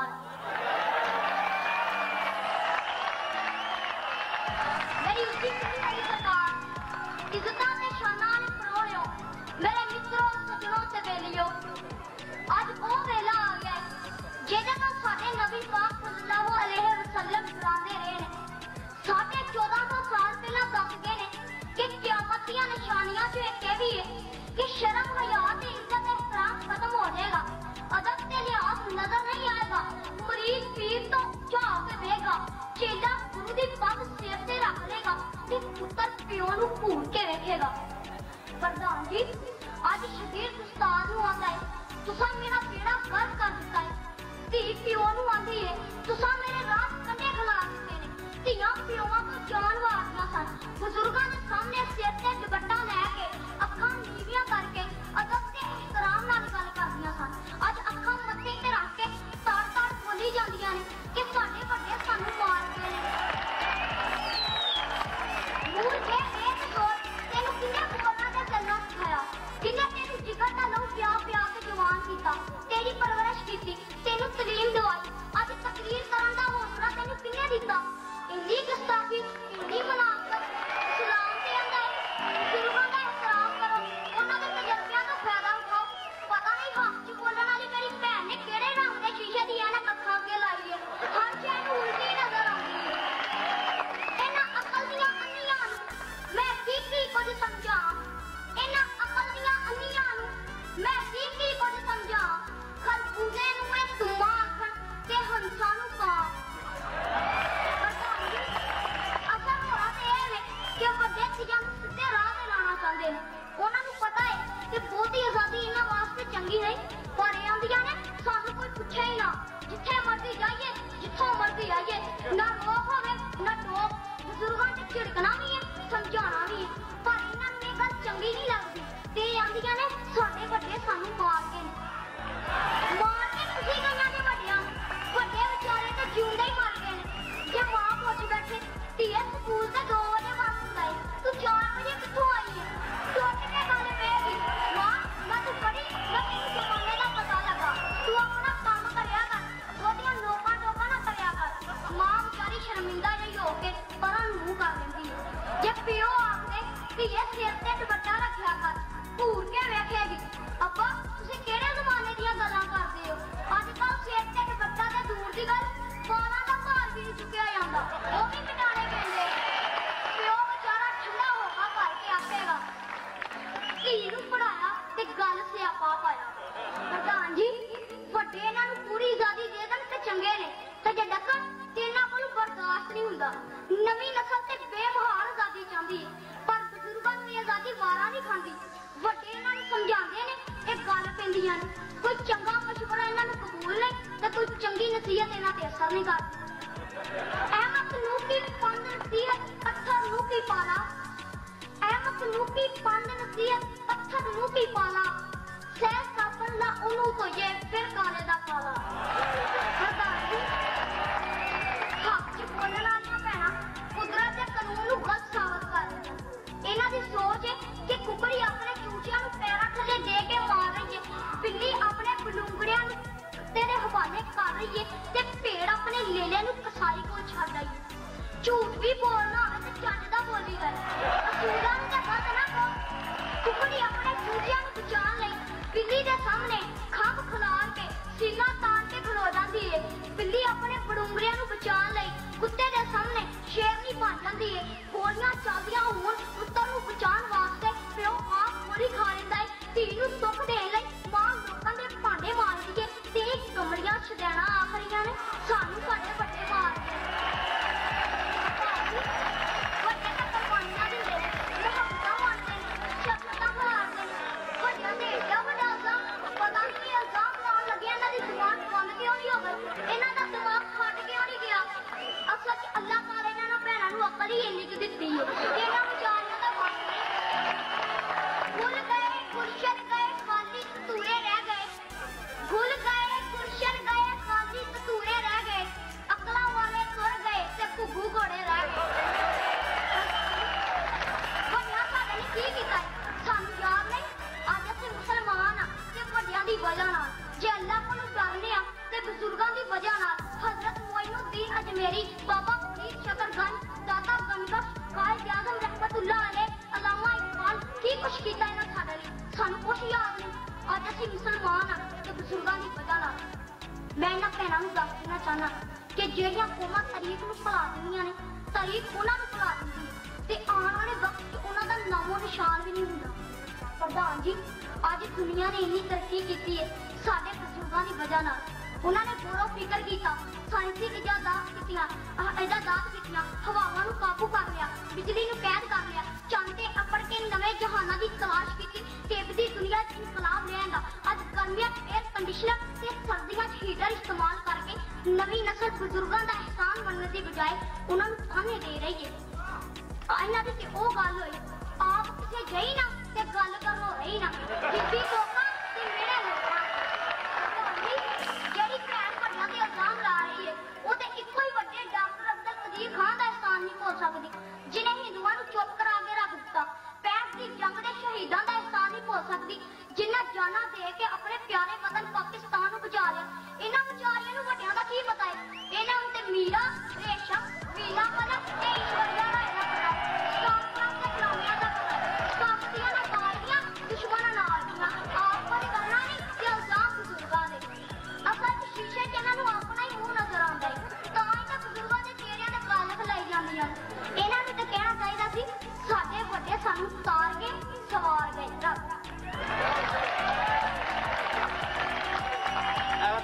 on. मेरी उसी की सरकार इज़्ज़त से शाना ने मेरे मित्रों सजनों से बेलियो आज वो वेला आ गया जेदा ना साडे नबी पाक सल्लल्लाहु अलैहि वसल्लम फरमाते रहे ने साडे 1400 साल पहला दस गए ने कि कियामत निशानियाँ च एक है भी है कि शर्म हया Come Plum ਧੀ ਨੂੰ ਪੜਾਇਆ ਤੇ ਗੱਲ ਸਿਆਪਾ ਪਾਇਆ। ਪ੍ਰਧਾਨ ਜੀ, ਵੱਡੇ ਇਹਨਾਂ ਨੂੰ ਪੂਰੀ ਆਜ਼ਾਦੀ ਦੇ ਦੇਣ ਤੇ ਚੰਗੇ ਨੇ। ਤੇ ਜੇ ਡੱਕਣ ਤੇ ਇਹਨਾਂ ਕੋਲ ਬਰਦਾਸ਼ਤ ਨਹੀਂ ਹੁੰਦਾ। ਨਵੀਂ ਨਸਲ ਤੇ ਬੇਮਹਾਰ ਆਜ਼ਾਦੀ ਚਾਹੁੰਦੀ ਪਰ ਬਜ਼ੁਰਗਾਂ ਨੂੰ ਆਜ਼ਾਦੀ ਵਾਰਾ ਨਹੀਂ ਖਾਂਦੀ। ਵੱਡੇ ਇਹਨਾਂ ਨੂੰ ਸਮਝਾਉਂਦੇ ਨੇ, ਇਹ ਗੱਲ ਪੈਂਦੀਆਂ ਨੇ। ਕੋਈ ਚੰਗਾ ਮਸ਼ਵਰਾ ਇਹਨਾਂ ਨੂੰ ਕਬੂਲ ਨਹੀਂ ਤੇ ਕੋਈ ਚੰਗੀ ਨਸੀਹਤ ਇਹਨਾਂ ਤੇ ਅਸਰ ਨਹੀਂ ਕਰਦੀ। ਅਹਿਮਦ ਨੂੰ ਕੀ ਪੰਦ ਨਸੀਹਤ ਅੱਠਰ ਨੂੰ ਕੀ ਪਾਲਾ। ਅਹਿਮਦ ਨੂੰ ਕੀ ਪੰਦ ਨਸੀਹਤ Ruki ਆਪਣੇ ਚੂਚਿਆਂ ਨੂੰ ਪੈਰਾਂ ਥੱਲੇ ਦੇ ਕੇ ਮਾਰ ਰਹੀ ਹੈ। ਆਪਣੇ ਬਲੂੰਗੜਿਆਂ ਹਵਾਲੇ ਕਰ ਰਹੀ ਤੇ ਭੇੜ ਆਪਣੇ ਲੇਲੇ ਨੂੰ ਕਸਾਈ ਕੋਲ ਛੱਡ ਰਹੀ ਝੂਠ ਵੀ ਬੋਲਣਾ ਅਤੇ ਚੱਜ ਬੋਲੀ ਗੱਲ ਬਿੱਲੀ ਆਪਣੇ ਬੜੂੰਗਰਿਆਂ ਨੂੰ ਬਚਾਉਣ ਲਈ ਕੁੱਤੇ ਦੇ ਸਾਹਮਣੇ ਸ਼ੇਰਨੀ ਬਣ ਜਾਂਦੀ ਏ। ਗੋਲੀਆਂ ਚੱਲਦੀਆਂ ਹੋਣ, ਕੁੱਤਾ body and it. ਕੀ ਕੁਛ ਕੀਤਾ ਇਹਨਾਂ ਸਾਡੇ ਲਈ ਸਾਨੂੰ ਕੁਛ ਯਾਦ ਨਹੀਂ। ਅੱਜ ਅਸੀਂ ਮੁਸਲਮਾਨ ਆ ਤੇ ਬਜ਼ੁਰਗਾਂ ਦੀ ਵਜ੍ਹਾ ਨਾਲ। ਮੈਂ ਇਹਨਾਂ ਭੈਣਾਂ ਨੂੰ ਦੱਸ ਦੇਣਾ ਚਾਹਨਾ ਕਿ ਜਿਹੜੀਆਂ ਕੌਮਾਂ ਤਰੀਕ ਨੂੰ ਭੁਲਾ ਦਿੰਦੀਆਂ ਨੇ ਤਾਰੀਖ ਉਹਨਾਂ ਨੂੰ ਭੁਲਾ ਦਿੰਦੀ ਤੇ ਆਉਣ ਵਾਲੇ ਵਕਤ 'ਚ ਉਹਨਾਂ ਦਾ ਨਾਮੋ ਨਿਸ਼ਾਨ ਵੀ ਨਹੀਂ ਹੁੰਦਾ। ਪ੍ਰਧਾਨ ਜੀ, ਅੱਜ ਦੁਨੀਆ ਨੇ ਇੰਨੀ ਤਰੱਕੀ ਕੀਤੀ ਹੈ ਸਾਡੇ ਬਜ਼ੁਰਗਾਂ ਦੀ ਵਜ੍ਹਾ ਨਾਲ। ਉਹਨਾਂ ਨੇ ਗੌਰੋ ਫਿਕਰ ਕੀਤਾ, ਸਾਇੰਸੀ ਇਜਾਦਾਤ ਕੀਤੀਆਂ ਦਾਸ ਕੀਤੀਆਂ, ਹਵਾਵਾਂ ਨੂੰ ਕਾਬੂ ਕਰ ਲਿਆ। 에ਅਰ ਤੇ ਸਰਦੀਆਂ 'ਚ ਹੀਟਰ ਇਸਤੇਮਾਲ ਕਰਕੇ ਨਵੀਂ ਨਸਲ ਬਜ਼ੁਰਗਾਂ ਦਾ ਅਹਿਸਾਨ ਬਣਨ ਦੀ ਬਜਾਏ ਉਹਨਾਂ ਨੂੰ ਤਾਨੇ ਦੇ ਰਹੀ ਹੈ ਇਹਨਾਂ ਦੀ ਤੇ ਉਹ ਗੱਲ ਹੋਈ। ਆਪ ਕਿਸੇ ਗਈ ਨਾ ਤੇ ਗੱਲ ਕਰਨੋਂ ਰਹੀ ਨਾ। ਜਿੱਦੀ ਕੋਕਾ ਤੇ ਮੇਰੇ ਲੋਕਾਂ ਤੁਹਾਡੀ ਜਿਹੜੀ ਭੈਣ ਵੱਡਿਆਂ ਤੇ ਇਲਜ਼ਾਮ ਲਾ ਰਹੀ ਹੈ, ਉਹ ਤੇ ਇੱਕੋ ਹੀ ਵੱਡੇ ਡਾਕਟਰ ਅਬਦੁਲ ਕਦੀਰ ਖਾਨ ਦਾ ਅਹਿਸਾਨ ਨਹੀਂ ਭੁੱਲ ਸਕਦੀ ਜਿਨੇ ਹਿੰਦੂਆਂ ਨੂੰ ਚੁੱਪ ਕਰਾ ਕੇ ਰੱਖ ਦਿੱਤਾ। ਪੈਰ ਦੀ ਜੰਗ ਦੇ ਸ਼ਹੀਦਾਂ ਦਾ ਅਹਿਸਾਨ ਨਹੀਂ ਭੁੱਲ ਸਕਦੀ। ਜਾਨਾਂ ਦੇ ਕੇ ਆਪਣੇ ਪਿਆਰੇ ਵਤਨ ਪਾਕਿਸਤਾਨ ਨੂੰ ਬਚਾ ਲਿਆ। ਇਹਨਾਂ ਵਿਚਾਰਿਆਂ ਨੂੰ ਵੱਡਿਆਂ ਦਾ ਕੀ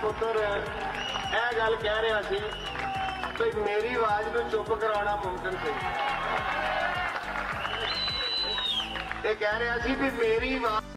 ਪੁੱਤਰ, ਇਹ ਗੱਲ ਕਹਿ ਰਿਹਾ ਸੀ ਕਿ ਮੇਰੀ ਆਵਾਜ਼ ਨੂੰ ਚੁੱਪ ਕਰਾਉਣਾ ਮੁਮਕਿਨ ਸੀ। ਇਹ ਕਹਿ ਰਿਹਾ ਸੀ ਵੀ ਮੇਰੀ ਆਵਾਜ਼